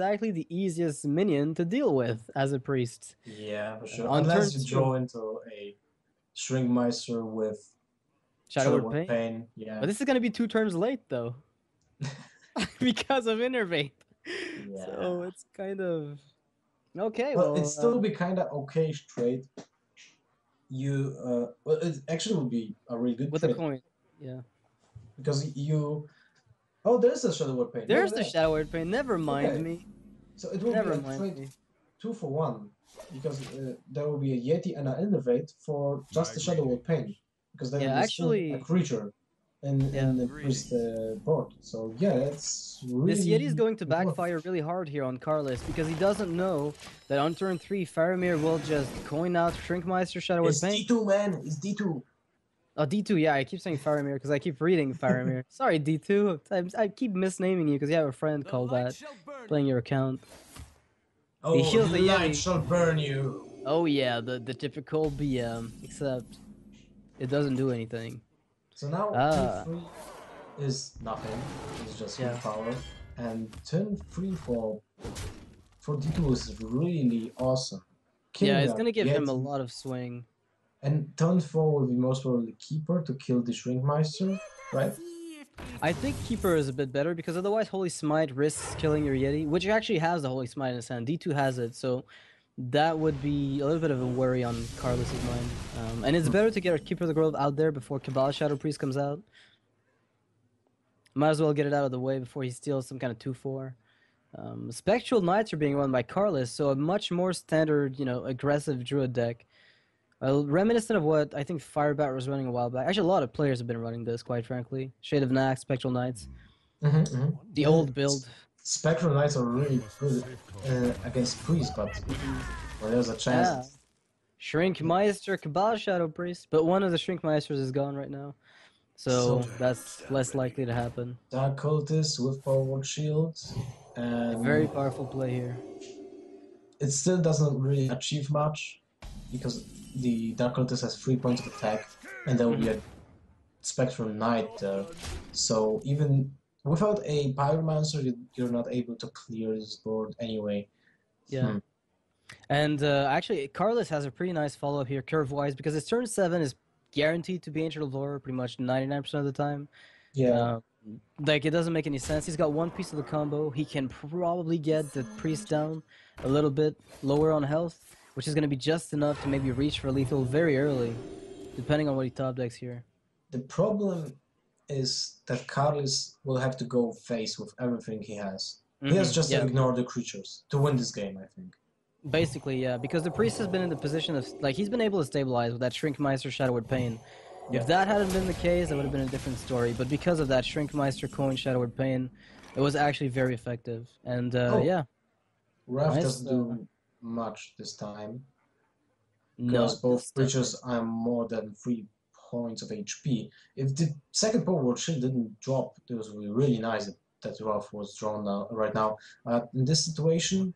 exactly the easiest minion to deal with as a priest. Yeah, for sure. On Unless you draw into a Shrinkmeister with Shadow Word Word Pain. Yeah. But this is gonna be two turns late though. because of Innervate. So it's kind of okay. Well, well, it'd still uh, be kind of okay trade. You, uh, well, it actually would be a really good with the trade coin. Yeah. because you. Oh, there's the Shadow Word Pain. There's the that. Shadow Word Pain. Never mind Okay. me. So it will Never be a trade me. two for one because uh, there will be a Yeti and an Innervate for just the Shadow Word Pain because they Yeah, still a creature in, in the priest uh, board. So yeah, it's really. This Yeti is going to backfire really hard here on Karlis because he doesn't know that on turn 3, Faramir will just coin out Shrinkmeister Shadow Word It's D2, man. It's D2. Oh, D2, yeah, I keep saying Faramir because I keep reading Faramir. Sorry, D2. I, I keep misnaming you because you have a friend The called that playing your account. Oh, heals the the light shall burn you. Oh, yeah, the, the typical BM, except it doesn't do anything. So now Ah. turn three is nothing. It's just Yeah. yeah. power. And turn three for for D2 is really awesome. yeah, it's going to give him a lot of swing. And turn four will be most probably Keeper to kill the Shrinkmeister, right? I think Keeper is a bit better because otherwise Holy Smite risks killing your Yeti, which actually has the Holy Smite in his hand. D2 has it, so that would be a little bit of a worry on Karlis's mind. Um, and it's better to get our Keeper of the Grove out there before Cabal Shadow Priest comes out. Might as well get it out of the way before he steals some kind of 2-4. Um, Spectral Knights are being run by Karlis, so a much more standard, you know, aggressive Druid deck. Uh, reminiscent of what I think Firebat was running a while back. Actually, a lot of players have been running this, quite frankly. Shade of Nax, Spectral Knights. Mm-hmm, The old build. Spectral Knights are really good uh, against Priest, but well, there's a chance. Yeah. chance. Shrink Meister, Cabal Shadow Priest, but one of the Shrink Meisters is gone right now. So So- that's less likely to happen. Dark Cultist with Forward Shield. And Very powerful play here. it still doesn't really achieve much because the Dark Cultist has three points of attack and there will be a Spectral Knight there. So even without a Pyromancer, you- you're not able to clear this board anyway. Yeah. Hmm. And uh, actually, Karlis has a pretty nice follow up here, curve wise, because his turn 7 is guaranteed to be Ancient of Lore pretty much 99% of the time. Yeah. Uh, like, it doesn't make any sense. He's got one piece of the combo. He can probably get the priest down a little bit lower on health, which is going to be just enough to maybe reach for lethal very early, depending on what he top decks here. the problem is that Karlis will have to go face with everything he has. He has Mhm, just yeah. to ignore the creatures to win this game, I think. Basically, yeah, because the priest has been in the position of like he's been able to stabilize with that Shrinkmeister Shadow Word Pain. Yeah. If that hadn't been the case, that would have been a different story. But because of that Shrinkmeister coin Shadow Word Pain, it was actually very effective. And uh, Oh. yeah, Wrath Nice, doesn't do much this time no, because both it's creatures are more than three points of HP. If the second power shield didn't drop, it was really nice that, that Wrath was drawn now, right now. Uh, in this situation,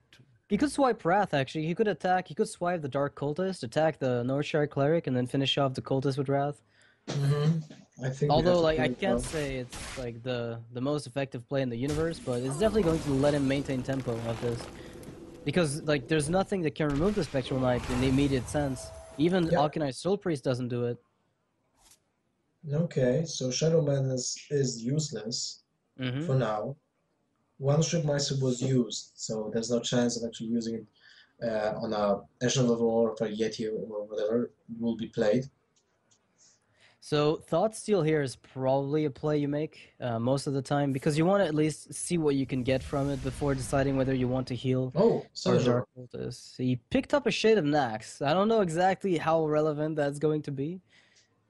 He could swipe Wrath actually. He could attack. He could swipe the Dark Cultist, attack the Northshire Cleric, and then finish off the Cultist with Wrath. I think. Although, like, I can't well. say it's like the the most effective play in the universe, but it's definitely going to let him maintain tempo of this, because like there's nothing that can remove the Spectral Knight in the immediate sense. Even Yeah. Auchenai Soulpriest doesn't do it. Okay, so Shadow Madness is is useless. hmm for now. One Shrinkmeister was used, so there's no chance of actually using it uh, on a National level or a Yeti or whatever will be played. So Thought Steal here is probably a play you make uh, most of the time because you want to at least see what you can get from it before deciding whether you want to heal Oh, Dark Cultist. He picked up a Shade of Nax. I don't know exactly how relevant that's going to be.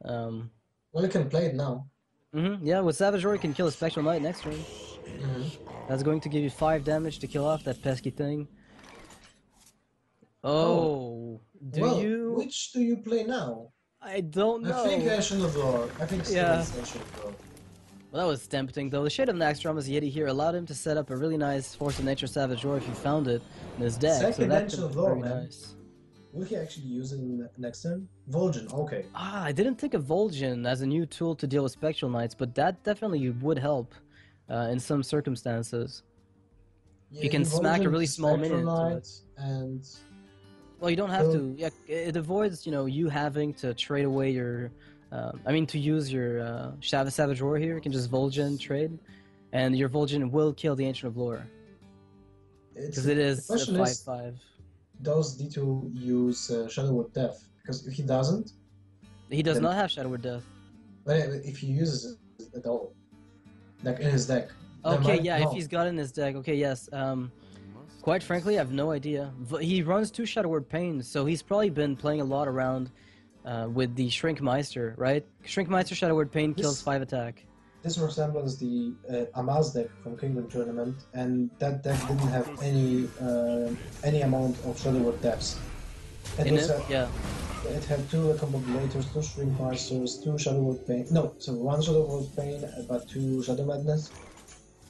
Um, Well, you can play it now. hmm Yeah, with Savage Roar, you can kill a Spectral Knight next turn. That's going to give you 5 damage to kill off that pesky thing. Oh, do well, you? which do you play now? I don't know. I think Ancient of Lore. I think Yeah. it's Ancient of Lore. Well, that was tempting, though. The Shade of Naxxramas Yeti here allowed him to set up a really nice Force of Nature Savage Roar if he found it in his deck. so Second that Ancient could be very man. nice. Will he actually use it in the next turn? Vol'jin, okay. Ah, I didn't think of Vol'jin as a new tool to deal with Spectral Knights, but that definitely would help uh, in some circumstances. Yeah, can you smack a really small Spectral minion into it. Knight and Well, you don't have to. Yeah, it avoids you know you having to trade away your. Uh, I mean, to use your uh, Savage Roar here, you can just Vol'jin trade, and your Vol'jin will kill the Ancient of Lore it's because it is a five is, five. does D2 use uh, Shadow Word Death? Because if he doesn't, He does Then- not have Shadow Word Death. but if he uses it at all, like in his deck. Okay, might yeah, if not. he's got in his deck, okay, yes. Um, quite frankly, I have no idea. He runs two Shadow Word Pain, so he's probably been playing a lot around uh, with the Shrink Meister, right? Shrink Meister Shadow Word Pain kills five attack. This resembles the uh, Amaz deck from Kingdom Tournament, and that deck didn't have any uh, any amount of Shadow Word Deaths. It, In it, yeah. it had two Recombobulators, two Shrinkmeisters, two Shadow Word Pain. No, so one Shadow Word Pain, uh, but two Shadow Madness.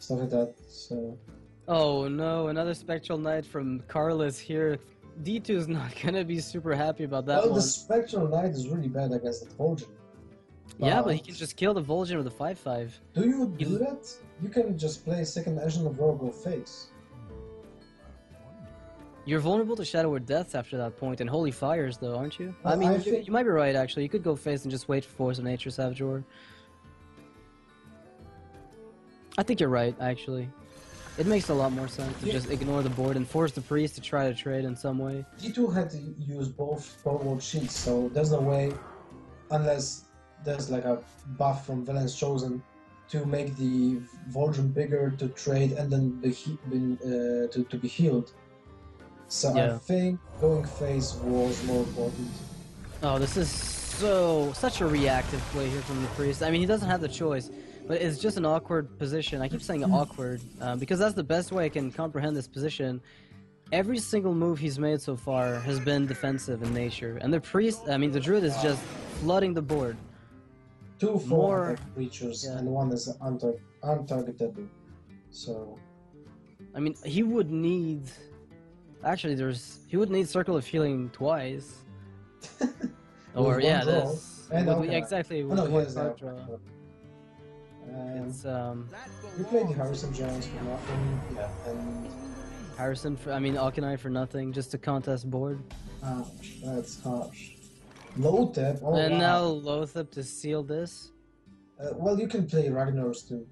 Stuff like that. So Oh no, another Spectral Knight from Carlos here. D2 is not gonna be super happy about that well, one. the Spectral Knight is really bad against the Vol'jin. Yeah, but he uh, can just kill the Vol'jin with a 5-5. Do you do You- that? You can just play second Agent of of Face. You're vulnerable to Shadow Word Deaths after that point, and Holy Fires, though, aren't you? I mean, I you, think- you might be right, actually. You could go face and just wait for Force of Nature, Savage Roar. I think you're right, actually. It makes a lot more sense to Yeah. just ignore the board and force the priest to try to trade in some way. D2 had to use both forward sheets, so there's no way, unless there's like a buff from Velen's Chosen, to make the Vol'jin bigger to trade and then be, uh, to, to be healed. So I think going face was more important. Oh, this is so such a reactive play here from the priest. I mean, he doesn't have the choice, but it's just an awkward position. I keep saying awkward um, because that's the best way I can comprehend this position. Every single move he's made so far has been defensive in nature, and the priest, I mean, the druid is just flooding the board. Two four More- creatures yeah. and one is untar- untargetable. So I mean, he would need. Actually, there's he would need circle of healing twice. or yeah, this and with- okay. exactly. oh, no, here's card that. Draw. Um, It's um. we played the Harrison Jones for nothing, yeah, and Harrison for I mean Auchenai for nothing, just a contest board. Ouch, that's harsh. Loatheb, oh and wow. now Loatheb to seal this. Uh, well, you can play Ragnaros too.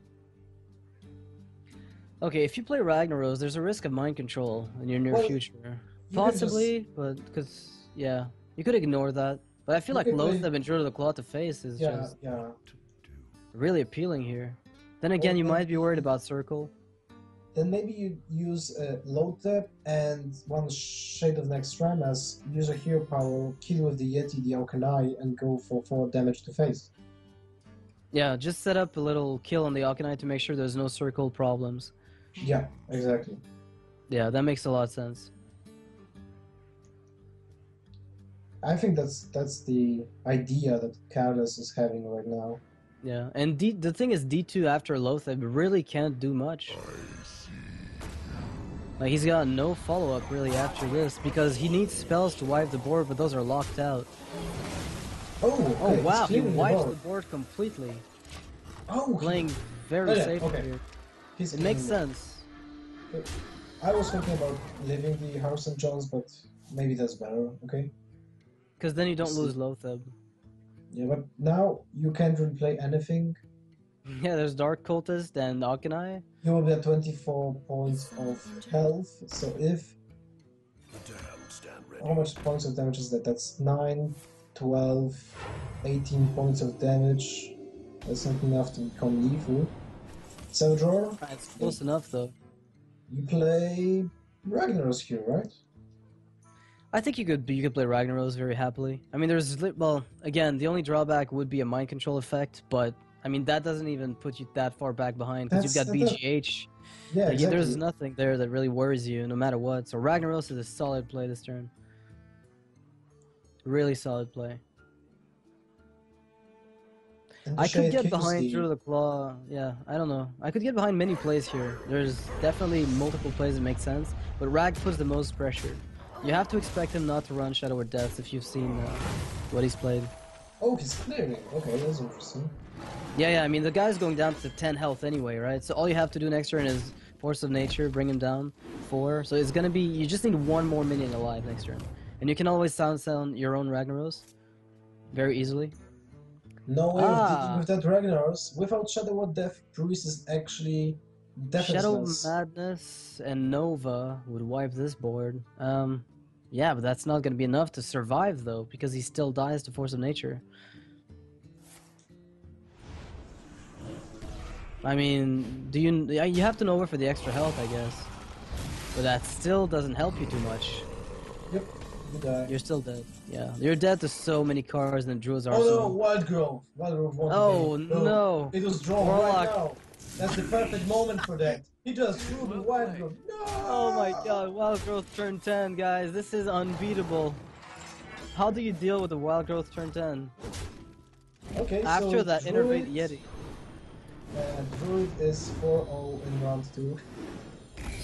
Okay, if you play Ragnaros, there's a risk of mind control in your near Well, future. You can Possibly, but because yeah, you could ignore that. But I feel You like could play- Loatheb and Druid of the Claw to face is Just, yeah, just yeah. Really appealing here. Then again, you might be worried about Circle. Then maybe you use uh, Loatheb and one Shade of Naxxramas use a hero power, kill with the Yeti, the Auchenai, and go for 4 damage to face. Yeah, just set up a little kill on the Auchenai to make sure there's no Circle problems. Yeah, exactly. Yeah, that makes a lot of sense. I think that's that's the idea that Karlis is having right now. Yeah, and D- the thing is, D2 after Loatheb really can't do much. Like, he's got no follow up really after this because he needs spells to wipe the board, but those are locked out. Oh, okay, Oh, wow, he clearing the board. the board completely. Oh, Playing very Oh, yeah, safe okay. here. he's It makes sense. I was thinking about leaving the Harrison Jones, but maybe that's better. Okay. Because then you don't lose Loatheb. Yeah, but now you can't really play anything. Yeah, there's Dark Cultist and Auchenai. You will be at 24 points of health. So if how much points of damage is that? That's 9, 12, 18 points of damage. That's not enough to become lethal. Seldror, It's close enough though. you play Ragnaros here, right? I think you could you could play Ragnaros very happily. I mean, there's well, again, the only drawback would be a mind control effect, but I mean that doesn't even put you that far back behind because you've got BGH. Yeah, Like, exactly. There's nothing there that really worries you, no matter what. So Ragnaros is a solid play this turn. Really solid play. I could get behind the- of the Claw. Yeah, I don't know. I could get behind many plays here. There's definitely multiple plays that make sense, but Rag puts the most pressure. You have to expect him not to run Shadow Word Death if you've seen uh, what he's played. Oh, he's clearing. Okay, that's interesting. Yeah, yeah. I mean, the guy's going down to 10 health anyway, right? So all you have to do next turn is Force of Nature, bring him down. Four. So it's gonna be. You just need one more minion alive next turn, and you can always sound sound your own Ragnaros, very easily. No way Ah. with, with that Ragnaros. Without Shadow of Death, Bruce is actually definitely. Shadow. Madness and Nova would wipe this board. Um, yeah, but that's not gonna be enough to survive though, because he still dies to Force of Nature. I mean, do you? You have to Nova for the extra health, I guess, but that still doesn't help you too much. Yep, you die. You're still dead. Yeah, you're dead to so many cars and Druid's Oh no. Wild Growth. Wild Growth Oh no! It was drawn Warlock. right now. That's the perfect moment for that. He just threw the Wild Growth. No! Oh my god, Wild Growth turn 10, guys. This is unbeatable. How do you deal with the Wild Growth turn 10? Okay, After so that Druid, Innervate Yeti. Uh, Druid is 4-0 in round 2.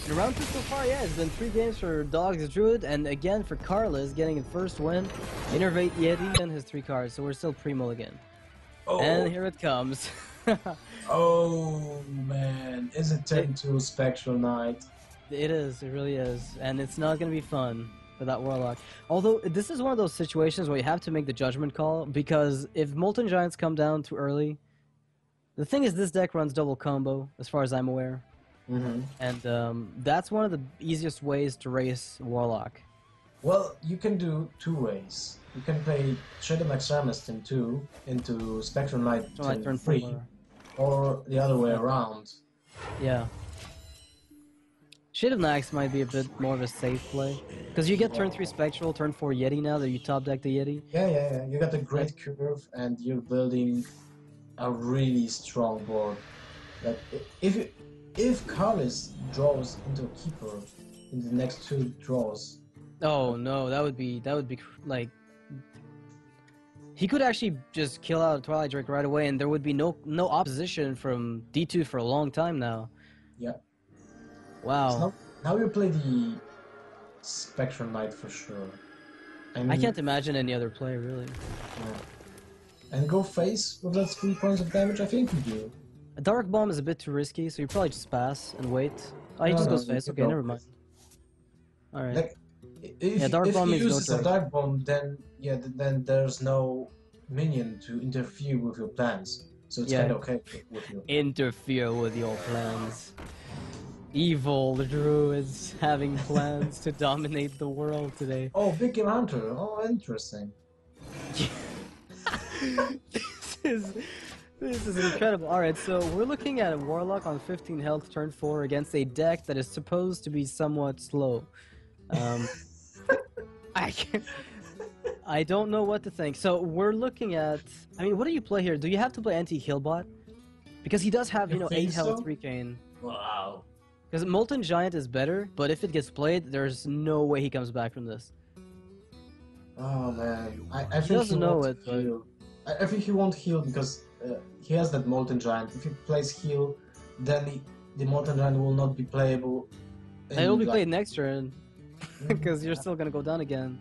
In round 2 so far, yeah, it's been 3 games for Dogs Druid, and again for Karlis getting his first win. Innervate Yeti and his 3 cards, so we're still pre-mulligan. Oh, And here it comes. oh man, is it turn to Spectral Knight? It is, it really is. And it's not going to be fun for that Warlock. Although, this is one of those situations where you have to make the judgment call, because if Molten Giants come down too early, the thing is, this deck runs double combo, as far as I'm aware. Mm-hmm. And um, that's one of the easiest ways to race Warlock. Well, you can do two ways. You can play Shade of Naxxramas in 2 into Spectral Knight turn turn 3, four. Or the other way around. Yeah. Shade of Nax might be a bit more of a safe play. Because you get turn 3 Spectral, turn 4 Yeti now that you top deck the Yeti. Yeah, yeah, yeah. You got a great curve, and you're building a really strong board. Like if you, if Karlis draws into a keeper in the next two draws, Oh no, that would be that would be like he could actually just kill out Twilight Drake right away, and there would be no no opposition from D two for a long time now. Yeah. Wow. so now, now you play the Spectral Knight for sure. I, mean, I can't imagine any other play really. yeah. And go face with that three points of damage. I think you do. A Dark Bomb is a bit too risky, so you probably just pass and wait. Oh, he No, just no, goes face. Okay, go never mind. All right. Like, if, Yeah, Dark if Bomb he uses a dark bomb, then yeah, then there's no minion to interfere with your plans, so it's Yeah. kind of okay with you. Interfere with your plans. Evil druids having plans to dominate the world today. Oh, big game hunter. Oh, interesting. this is this is incredible. All right, so we're looking at a warlock on 15 health, turn four against a deck that is supposed to be somewhat slow. Um, I can I don't know what to think. So we're looking at. I mean, what do you play here? Do you have to play Antique Healbot? Because he does have, you You know, think eight health, so? three cane. Wow. Because Molten Giant is better, but if it gets played, there's no way he comes back from this. Oh man, I, I think doesn't he know won't it, but- heal. I, I think he won't heal because uh, he has that molten giant. If he plays heal, then he, the molten giant will not be playable. in, It'll be like- played next turn, because you're still gonna go down again.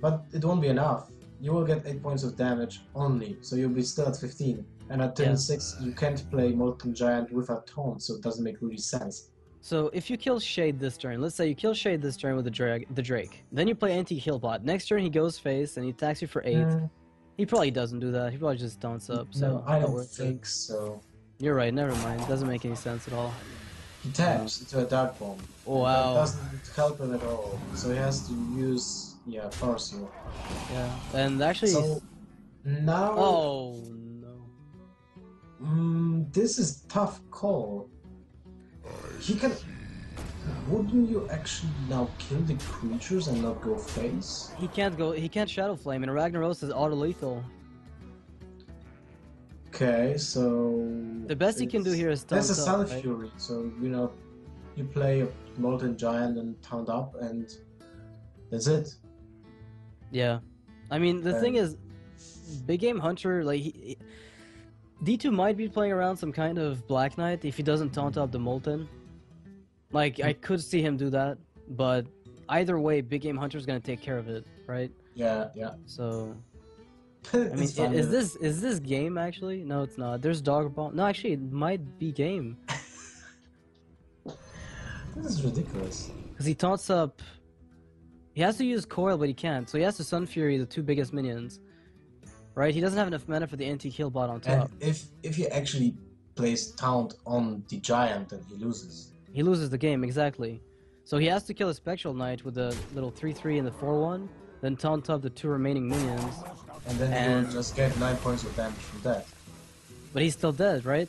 But it won't be enough. You will get 8 points of damage only, so you'll be still at 15. And at turn Yeah. 6, you can't play Molten Giant without taunt, so it doesn't make really sense. So if you kill Shade this turn, let's say you kill Shade this turn with the drag, the Drake, then you play Antique Healbot. Next turn he goes face and he attacks you for eight. Mm, He probably doesn't do that. He probably just taunts up. So no, I don't it. think so. You're right. Never mind. Doesn't make any sense at all. He taps into a Dark Bomb. Oh, wow. That doesn't help him at all, so he has to use, yeah, Farseal. Yeah. And actually, So now, oh no. mm, this is tough call. He can. Wouldn't you actually now kill the creatures and not go face? He can't go. He can't Shadow Flame, and Ragnaros is auto lethal. Okay, so The best you can do here is That's a Sun right? Fury, so you know, you play a Molten Giant and taunt up, and that's it. Yeah. I mean, the thing Um, is, Big Game Hunter, like, he, D2 might be playing around some kind of Black Knight if he doesn't taunt up the Molten. Like, I could see him do that, but either way, Big Game Hunter's gonna take care of it, right? Yeah, yeah. So, I mean, is this is this game actually? No, it's not. There's Dark Bomb. No, actually, it might be game. This is ridiculous. Because he taunts up. He has to use Coil, but he can't. So he has to Sun Fury the two biggest minions. Right? He doesn't have enough mana for the Antique Healbot on top. And if if he actually plays taunt on the giant, then he loses. He loses the game, exactly. So he has to kill a Spectral Knight with the little 3-3 and the 4-1, then taunt up the two remaining minions. And then he And- will just get 9 points of damage from that. But he's still dead, right?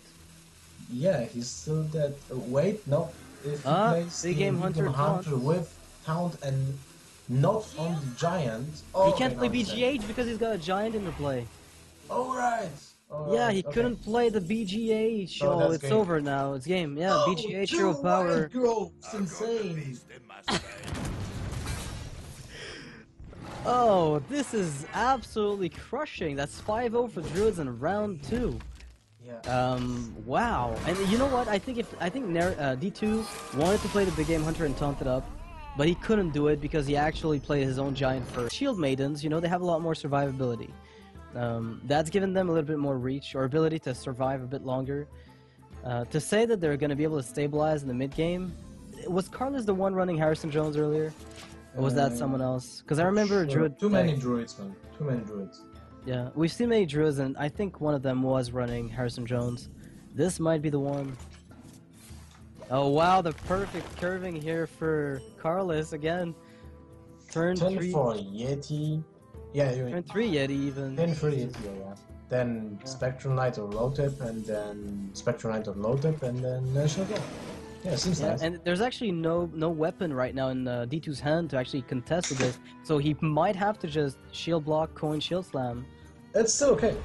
Yeah, he's still dead. Uh, wait, no. If he Ah, plays the game Big Hunter Hunter with taunt and not on the giant. Oh, he can't okay, play now I. BGH because he's got a giant in the play. Oh, right. Yeah, he okay. couldn't play the BGH. Oh, Oh, it's game. over now. It's game. Yeah, Oh, BGH two hero power. wild growths, insane. Oh, this is absolutely crushing. That's 5-0 for Druids in round two. Yeah. Um, wow. And you know what? I think if I think uh, D2 wanted to play the big game hunter and taunt it up, but he couldn't do it because he actually played his own giant first. Shield maidens, you know, they have a lot more survivability. Um, that's given them a little bit more reach or ability to survive a bit longer. Uh, to say that they're going to be able to stabilize in the mid game, was Karlis the one running Harrison Jones earlier, or was that Uh, someone else? Because I remember Sure. Druid. Too like- many druids, man. Too many druids. yeah, we've seen many Druids, and I think one of them was running Harrison Jones. This might be the one. Oh wow, the perfect curving here for Karlis again. Turn Turn three, for Yeti. Yeah, you turn three Yeti even. Turn for Yeti, yeah, yeah. Then Spectral Knight or Loatheb, and then Spectral Knight or Loatheb, and then uh, Shadow. Yeah, seems Yeah, nice. and there's actually no no weapon right now in uh, D2's hand to actually contest with this, so he might have to just shield block, coin, shield slam. It's still okay.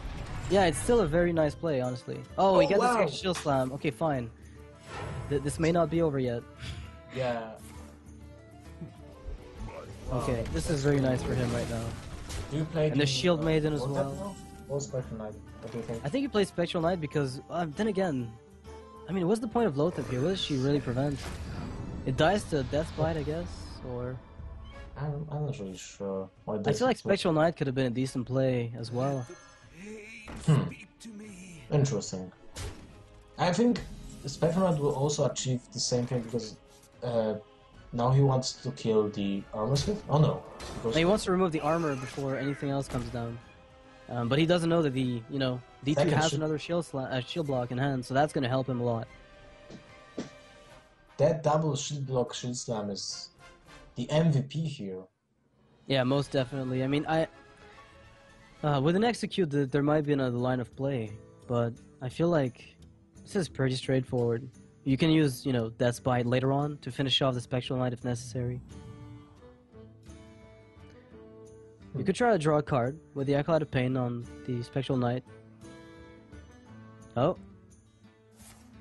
Yeah, it's still a very nice play, honestly. Oh, he Oh, gets wow. shield slam. Okay, fine. Th- this may not be over yet. Yeah. Okay, this is very nice for him right now. Do you play And the Shield Maiden as well. Spectral Knight? What do you think? I think he plays Spectral Knight because, uh, then again, I mean, what's the point of Loatheb here? What does she really prevent? It dies to Death Bite, I guess, or I'm, I'm not really sure. I feel like. Spectral Knight could have been a decent play as well. Hmm. Interesting. I think Spectral Knight will also achieve the same thing because uh, now he wants to kill the armor smith. Oh no, because He wants to remove the armor before anything else comes down, um, but he doesn't know that the you know D2 Second has shi- another shield uh, shield block in hand, so that's going to help him a lot. that double shield block shield slam is the MVP here. Yeah, most definitely. I mean, I uh, with an execute, th- there might be another line of play, but I feel like this is pretty straightforward. You can use, you know, Death's Bite later on to finish off the Spectral Knight if necessary. You could try to draw a card with the Acolyte of Pain on the Spectral Knight. Oh.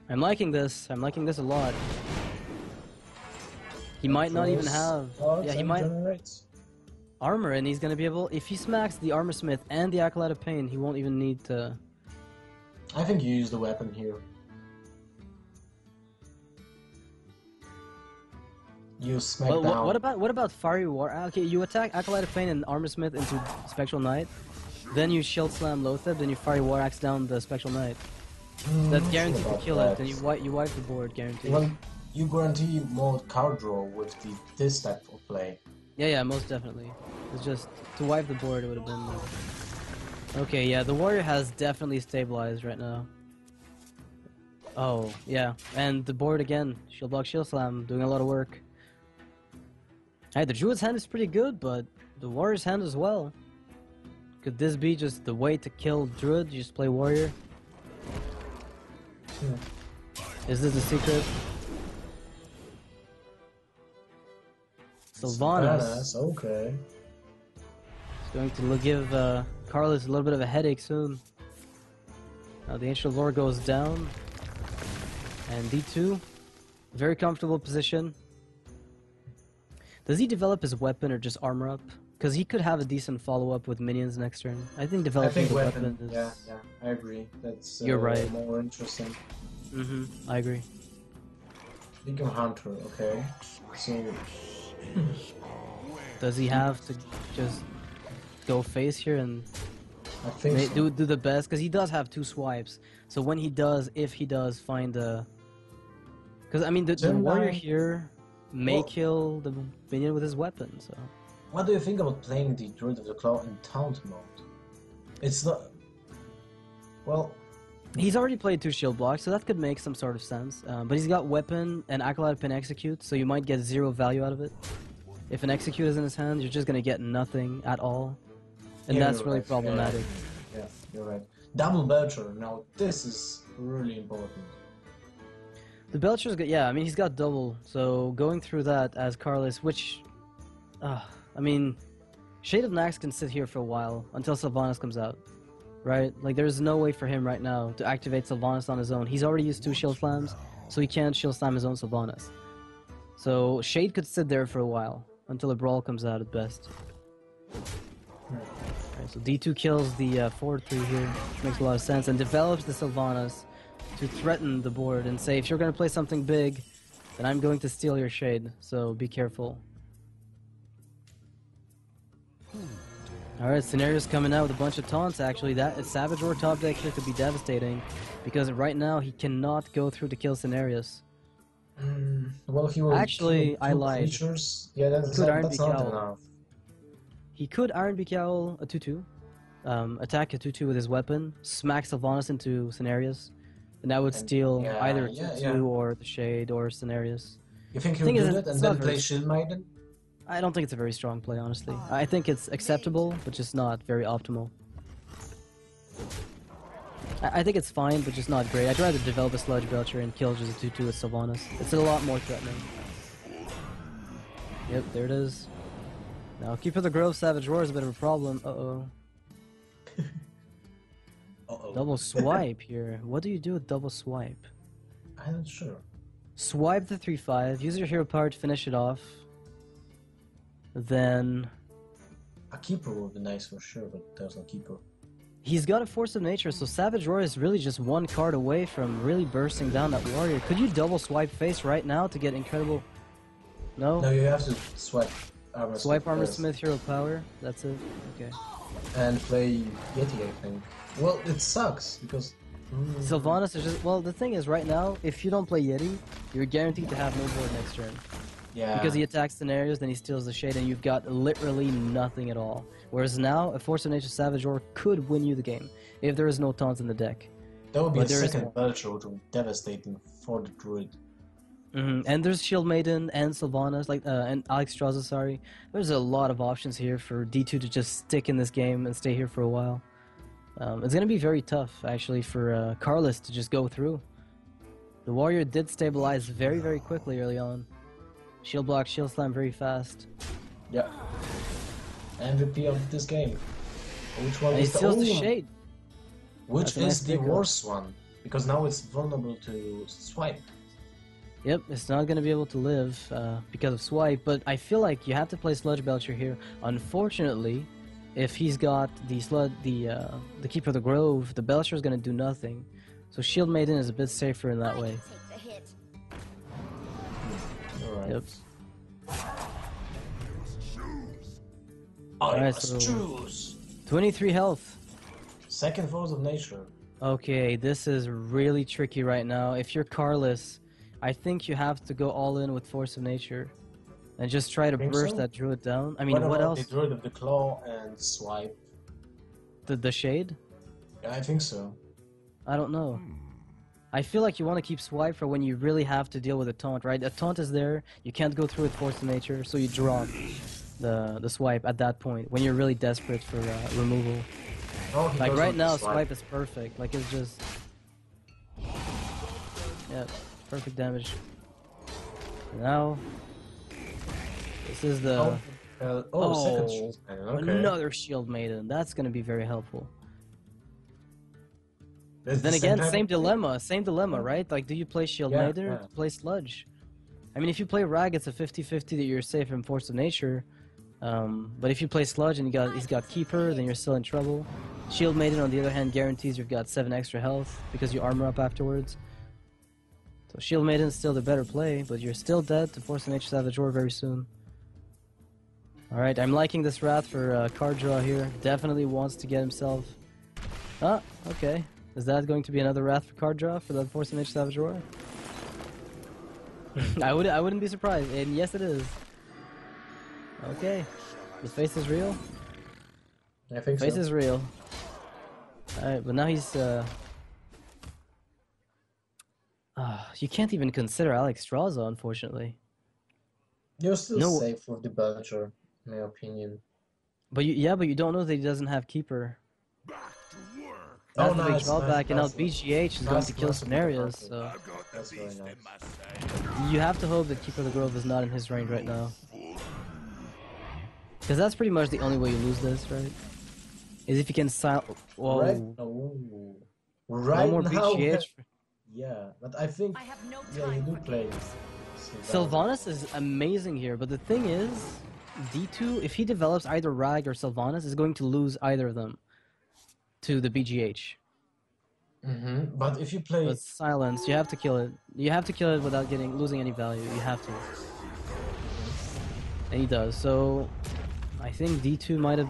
I'm liking this. I'm liking this a lot. He might not even have. Oh, yeah, he might armor, and he's gonna be able. If he smacks the armor smith and the acolyte of pain, he won't even need to. I think you use the weapon here. You smack Well, down. what, what about what about fiery war? ah, Okay, you attack acolyte of pain and armor smith into spectral knight, then you shield slam Loatheb, then you fiery war axe down the spectral knight. Hmm, That's guaranteed to kill that. it, and you wipe you wipe the board guaranteed. Well, you guarantee more card draw with the this type of play. Yeah, yeah, most definitely. It's just to wipe the board, it would have been. Okay, yeah, the warrior has definitely stabilized right now. Oh, yeah, and the board again, shield block, shield slam, doing a lot of work. Hey, the druid's hand is pretty good, but the warrior's hand as well. Could this be just the way to kill druid? You just play warrior? Hmm. Is this the secret? Sylvanas. Sylvanas, okay. It's going to give uh, Karlis a little bit of a headache soon. Now the Ancient Lore goes down. And D2, very comfortable position. Does he develop his weapon or just armor up? Because he could have a decent follow up with minions next turn. I think I developing think the weapon. weapon, is. Yeah, yeah, I agree. That's uh, You're right. more interesting. hmm I agree. Become hunter, okay. So Does he have to just go face here and I think ma- so. do do the best? Because he does have two swipes. So when he does, if he does find a Because I mean, the, the Turn warrior here may Well- kill the minion with his weapon. So What do you think about playing the Druid of the Claw in taunt mode? It's not. Well, he's already played two shield blocks, so that could make some sort of sense. Um, but he's got weapon and acolyte pin execute, so you might get zero value out of it. If an execute is in his hand, you're just gonna get nothing at all, and Yeah, that's really right. problematic. yeah, you're right. Double Belcher. Now this is really important. The Belcher's good. Yeah, I mean he's got double, so going through that as Karlis, which, uh, I mean, Shade of Nax can sit here for a while until Sylvanas comes out, right? Like there's no way for him right now to activate Sylvanas on his own. He's already used two shield slams, so he can't shield slam his own Sylvanas. So Shade could sit there for a while until a brawl comes out at best. Alright, so D2 kills the uh, forward three here, which makes a lot of sense, and develops the Sylvanas to threaten the board and say, if you're going to play something big, then I'm going to steal your shade, so be careful. Alright, Cenarius coming out with a bunch of taunts actually. That Savage Roar top deck here could be devastating because right now he cannot go through to kill Cenarius. Mm, well, he will Actually, I lied. Creatures. Yeah, that's, Could not, that's not enough. He could Iron Beak Owl a 2-2, um, attack a 2-2 with his weapon, smack Sylvanas into Cenarius, and that would And- steal yeah, either a yeah, 2-2 yeah. or the shade or Cenarius. You think he'll Thing do is, that it's and then play very- Shield Maiden? I don't think it's a very strong play, honestly. Oh, I think it's acceptable, but just not very optimal. I, I think it's fine, but just not great. I'd rather develop a Sludge Belcher and kill just a 2-2 with Sylvanas. It's a lot more threatening. Yep, there it is. Now, Keeper of the Grove Savage Roar is a bit of a problem. Uh-oh. Uh-oh. Double swipe here. What do you do with double swipe? I'm not sure. Swipe the 3-5, use your hero power to finish it off. Then A keeper would be nice for sure, but there's no keeper. He's got a force of nature, so Savage Roar is really just one card away from really bursting down that warrior. Could you double swipe face right now to get incredible? No? No, you have to swipe Armor swipe Armor Smith Hero Power? That's it? Okay. and play Yeti, I think. Well, it sucks because. Mm, Sylvanas is just. Well, the thing is, right now, if you don't play Yeti, you're guaranteed to have no board next turn. yeah. Because he attacks Cenarius, then he steals the shade, and you've got literally nothing at all. Whereas now, a Force of Nature Savage Roar could win you the game if there is no taunts in the deck. that would be but a there is second more. Belcher, which would be devastating for the Druid. hmm And there's Shield Maiden and Sylvanas, like uh, and Alexstrasza. Sorry, there's a lot of options here for D2 to just stick in this game and stay here for a while. Um, it's gonna be very tough, actually, for uh, Karlis to just go through. The warrior did stabilize very, very quickly early on. Shield block, shield slam very fast. Yeah. MVP of this game. Which one And is the steals the only- shade. Which That's is the worst one? Because now it's vulnerable to swipe. Yep, it's not going to be able to live uh, because of swipe, but I feel like you have to play Sludge Belcher here. Unfortunately, if he's got the slud, the uh, the Keeper of the Grove, the Belcher is going to do nothing. So Shield Maiden is a bit safer in that way. Take. Alright. Yep. I Alright, must so- choose. 23 health. Second force of nature. Okay, this is really tricky right now. If you're Karlis, I think you have to go all in with Force of Nature. And just try to burst so? that druid down. I mean, what, what, else? The druid of the claw and swipe. The, the shade? Yeah, I think so. I don't know. I feel like you want to keep swipe for when you really have to deal with a taunt, right? A taunt is there, you can't go through it force of nature, so you draw the the swipe at that point when you're really desperate for uh, removal. Oh, Like right now, the swipe is perfect. Like it's just, yeah, perfect damage. Now, this is the Oh, uh, oh, second Oh, shield. Okay. another shield maiden. That's gonna be very helpful. Then the again, type same dilemma, same dilemma, right? Like, do you play Shield Yeah, Maiden or yeah. play Sludge? I mean, if you play Rag, it's a 50-50 that you're safe from Force of Nature. Um, but if you play Sludge and you got he's got Keeper, then you're still in trouble. Shield Maiden, on the other hand, guarantees you've got seven extra health because you armor up afterwards. So Shield Maiden's still the better play, but you're still dead to Force of Nature Savage Roar very soon. Alright, I'm liking this Wrath for uh, card draw here. Definitely wants to get himself... Ah, okay. Is that going to be another Wrath for card draw for the Force of Nature Savage Roar? I would I wouldn't be surprised, and yes, it is. Okay, the face is real. I think Face so. is real. Alright, but now he's uh Ah, you can't even consider Alexstrasza, unfortunately. You're still No. safe with the Belcher, my opinion. But you, yeah, but you don't know that he doesn't have keeper. Oh, That's the big nice, drawback, and now nice, nice. BGH is going Nice to kill aggressive Cenarius, so That's very nice. you have to hope that Keeper of the Grove is not in his range right now. Because that's pretty much the only way you lose this, right? Is if you can silence. Whoa. Right? Oh. No Right more now, BGH. Yeah, but I think I have no yeah, you do play. Sylvanas is amazing here, but the thing is, D2, if he develops either Rag or Sylvanas, is going to lose either of them to the BGH. hmm But if you play, with silence, you have to kill it. You have to kill it without getting losing any value. You have to. And he does. So I think D2 might have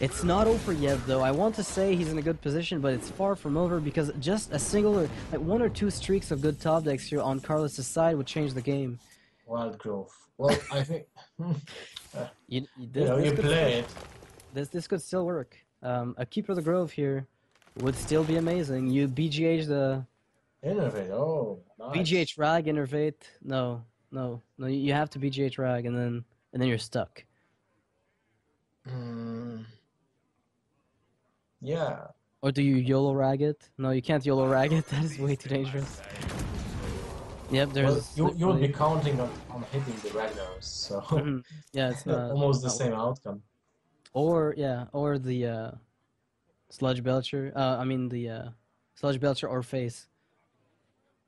it's not over yet though. I want to say he's in a good position, but it's far from over because just a single or like one or two streaks of good top decks here on Karlis' side would change the game. Wild Growth. Well, I think You, you, you this, know you could play still- it. This this could still work. Um, a Keeper of the Grove here would still be amazing. You BGH the Innervate. Oh, nice. BGH Rag Innervate. No, no, no. You you have to BGH Rag and then and then you're stuck. Mm. Yeah. Or do you YOLO Rag it? No, you can't YOLO Rag it. That is way too dangerous. Yep, there's. Well, you you will be counting on, on hitting the Ragnaros, so Mhm. Yeah, it's not almost the same outcome. Or yeah, or the uh, sludge belcher. Uh, I mean the uh, sludge belcher or face.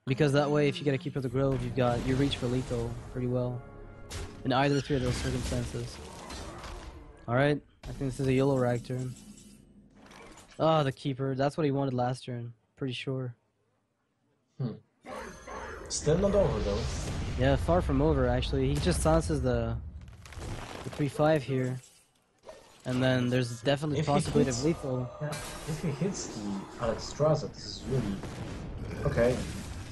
Because that way, if you get a keeper of the grove, you've got you reach for lethal pretty well. In either three of those circumstances. All right, I think this is a yellow rag turn. Ah, the keeper. That's what he wanted last turn. Pretty sure. Still not over though. Yeah, far from over actually. He just silences the the three five here, and then there's definitely If possibility of lethal. Yeah. If he hits the Alexstrasza, this is really okay.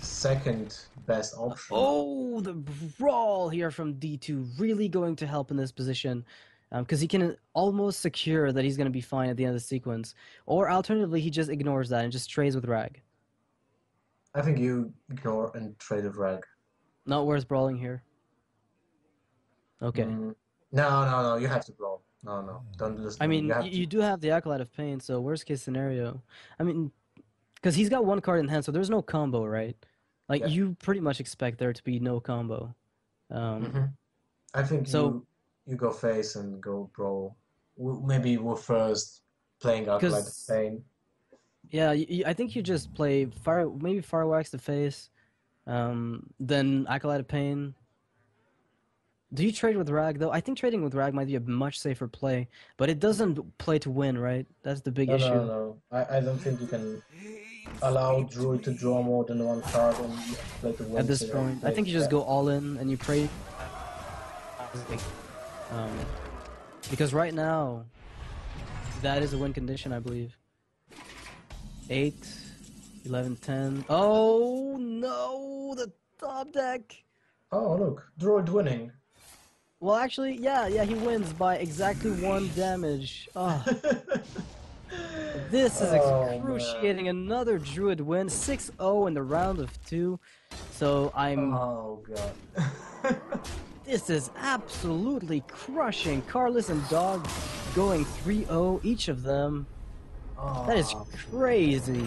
Second best option. Oh, the brawl here from D2 really going to help in this position. Um, because he can almost secure that he's going to be fine at the end of the sequence. Or alternatively, he just ignores that and just trades with Rag. I think you ignore and trade a Rag. Not worth brawling here. Okay. Mm, no, no, no. You have to blow. No, no. Don't listen. I mean, you you, have you to. do have the Acolyte of Pain, so worst case scenario. I mean, because he's got one card in hand, so there's no combo, right? Like, Yeah. you pretty much expect there to be no combo. Um, Mhm. I think So- you you go face and go bro. W- Maybe we're first playing out like the 'Cause- pain. Yeah, I think you just play fire, maybe Fiery War Axe the face, um, then Acolyte of Pain. Do you trade with Rag though? I think trading with Rag might be a much safer play, but it doesn't play to win, right? That's the big No, issue. no, no. I, I don't think you can allow Druid to draw more than one card and you play to win. At this point, I think you just go all in and you pray. Um, because right now, that is a win condition, I believe. 8, 11, 10. Oh no, the top deck! Oh, look. Druid winning. Well, actually, yeah, yeah, he wins by exactly one damage. Oh, this is Oh, man. excruciating. Another Druid win, 6-0 in the round of two. So I'm. oh, God. This is absolutely crushing. Karlis and Dog going 3-0 each of them. That is crazy.